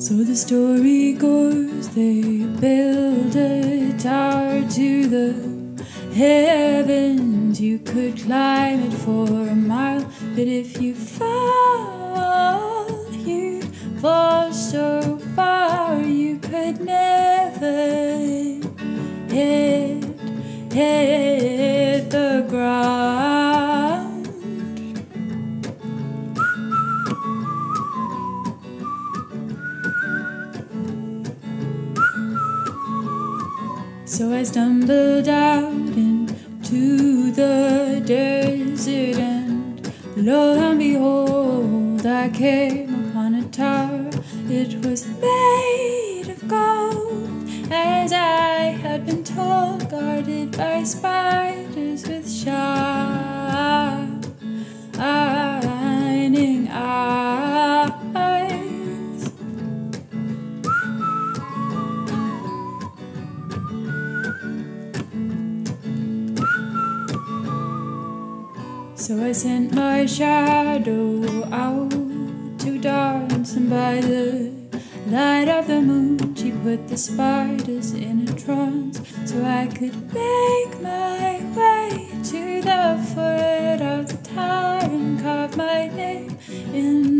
So the story goes they built a tower to the heavens. You could climb it for a mile, but if you fall, you fall so far you could never hit, hit So I stumbled out into the desert, and lo and behold, I came upon a tower. It was made of gold, as I had been told, guarded by spiders with shining So I sent my shadow out to dance, and by the light of the moon, she put the spiders in a trance, so I could make my way to the foot of the tower and carve my name into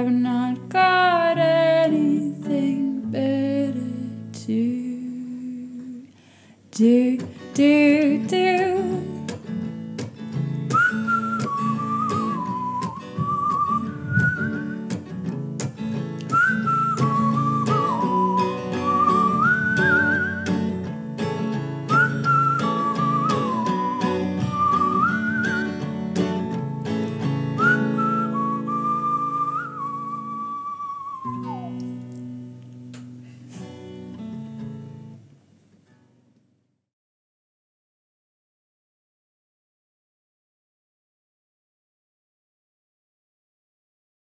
I've not got anything better to do, do, do.